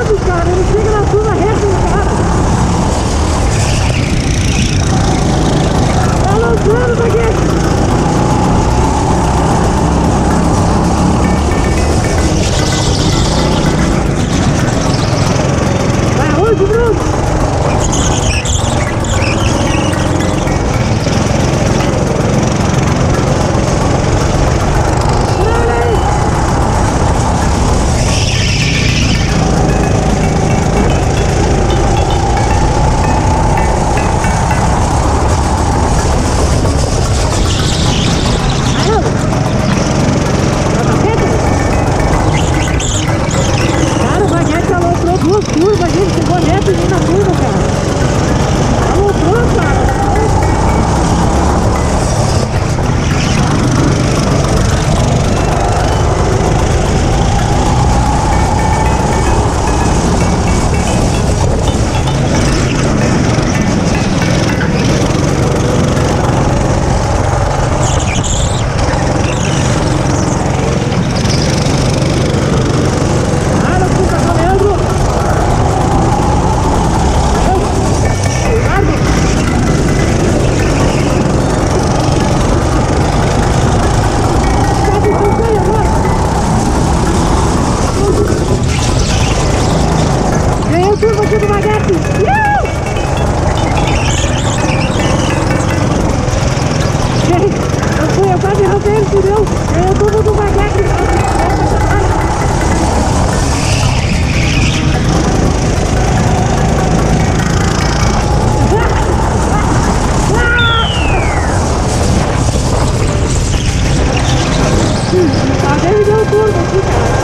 alongando, cara. Ele chega na Meu Deus, entendeu? Eu tô muito devagar. Alguém me deu um turbo aqui, cara.